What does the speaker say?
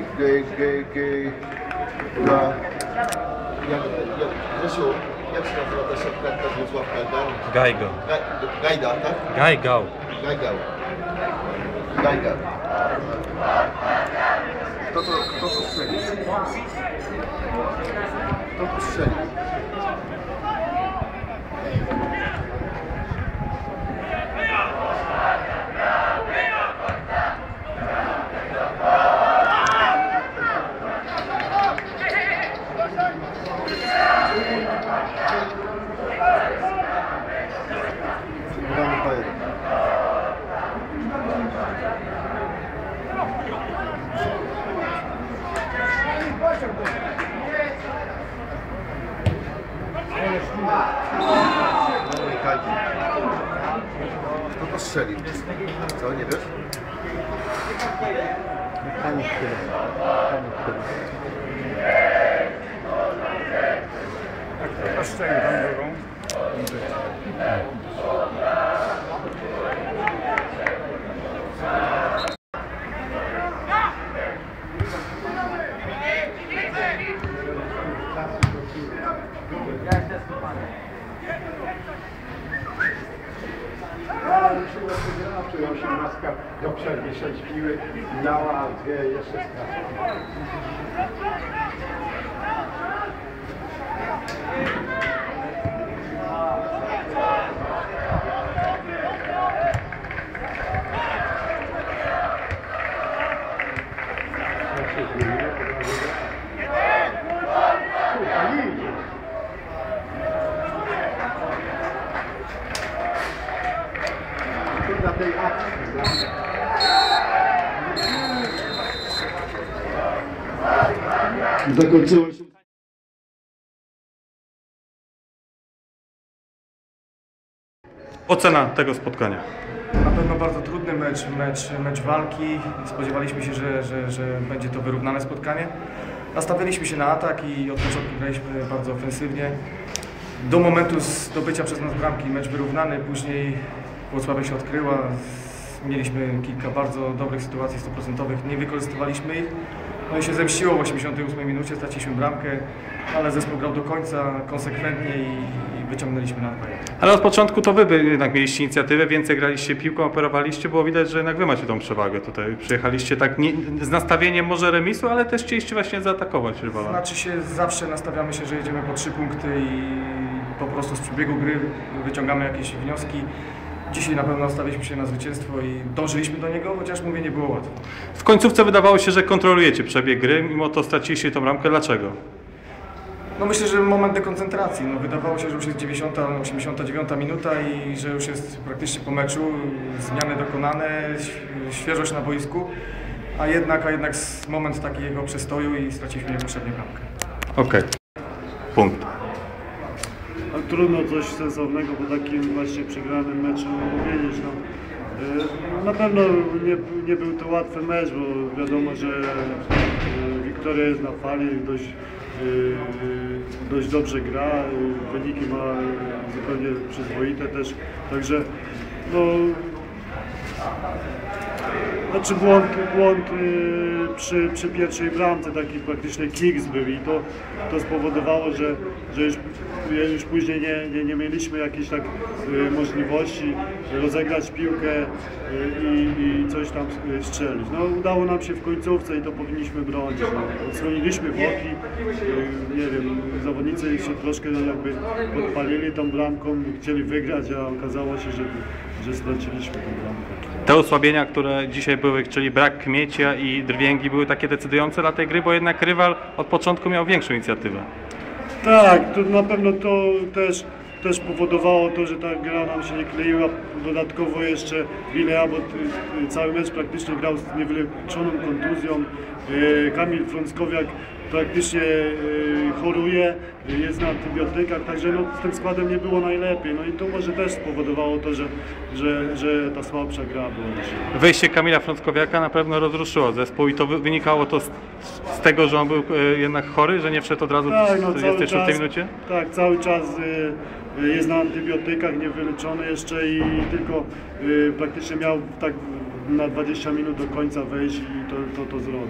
Gej, gej, gej, gej. Ura. Jak, jak, Grzesiu, jak się nazywa ta szefkarta z Włocławka? Ga- Gajgo. Ga- Gajda, tak? Gajgał. Gajgał. Gajgał. Kto to, kto to strzeli? Kto to strzeli? Dobry Kagi. Kto to strzelił? Co, nie wiesz? Mechanik chyba. Mechanik chyba. Strzelił tam drugą. Czyli do przerwy 6 piły dała, a dwie jeszcze straciła. Tu Zakończyło się. Ocena tego spotkania. Na pewno bardzo trudny mecz, mecz, mecz walki. Spodziewaliśmy się, że, że, że będzie to wyrównane spotkanie. Nastawiliśmy się na atak i od początku graliśmy bardzo ofensywnie. Do momentu zdobycia przez nas bramki mecz wyrównany, później Włocławia się odkryła. Mieliśmy kilka bardzo dobrych sytuacji 100%, nie wykorzystywaliśmy ich. No i się zemściło w 88 minucie, straciliśmy bramkę, ale zespół grał do końca, konsekwentnie i, i wyciągnęliśmy na dwa. Ale od początku to wy jednak mieliście inicjatywę, więcej graliście piłką, operowaliście, było widać, że jednak wy macie tą przewagę tutaj. Przyjechaliście tak nie, z nastawieniem może remisu, ale też chcieliście właśnie zaatakować rywala. Znaczy się zawsze nastawiamy się, że jedziemy po trzy punkty i po prostu z przebiegu gry wyciągamy jakieś wnioski. Dzisiaj na pewno nastawiliśmy się na zwycięstwo i dążyliśmy do niego, chociaż mówię, nie było łatwo. W końcówce wydawało się, że kontrolujecie przebieg gry, mimo to straciliście tą bramkę. Dlaczego? No myślę, że moment dekoncentracji. No, wydawało się, że już jest 90, 89 minuta i że już jest praktycznie po meczu, zmiany dokonane, świeżość na boisku, a jednak, a jednak moment takiego przestoju i straciliśmy niepotrzebnie bramkę. Okej. Punkt. Trudno coś sensownego po takim właśnie przegranym meczu powiedzieć. No. E, Na pewno nie, nie był to łatwy mecz, bo wiadomo, że e, Wiktoria jest na fali, dość, e, dość dobrze gra, wyniki ma zupełnie przyzwoite też, także no, znaczy błąd, błąd y, przy, przy pierwszej bramce, taki praktyczny kiks był i to, to spowodowało, że, że już, już później nie, nie, nie mieliśmy jakiejś tak y, możliwości rozegrać piłkę y, i, coś tam y, strzelić. No udało nam się w końcówce i to powinniśmy bronić. No. Odsłoniliśmy boki, y, nie wiem, zawodnicy się troszkę jakby podpalili tą bramką, chcieli wygrać, a okazało się, że, że straciliśmy tę bramkę. Te osłabienia, które dzisiaj były, czyli brak Kmiecia i Drwięgi były takie decydujące dla tej gry, bo jednak rywal od początku miał większą inicjatywę. Tak, to na pewno to też, też powodowało to, że ta gra nam się nie kleiła. Dodatkowo jeszcze Wilea, bo ty- ty cały mecz praktycznie grał z niewyleczoną kontuzją. Yy, Kamil Frąckowiak praktycznie y, choruje, jest na antybiotykach, także no, z tym składem nie było najlepiej. No i to może też spowodowało to, że, że, że ta słabsza gra była. Wejście Kamila Frąckowiaka na pewno rozruszyło zespół i to wy- wynikało to z, z tego, że on był e, jednak chory, że nie wszedł od razu Tak, no, w cały 26 czas, minucie? tak, cały czas y, jest na antybiotykach, niewyleczony jeszcze i tylko y, praktycznie miał tak na 20 minut do końca wejść i to, to, to zrobił.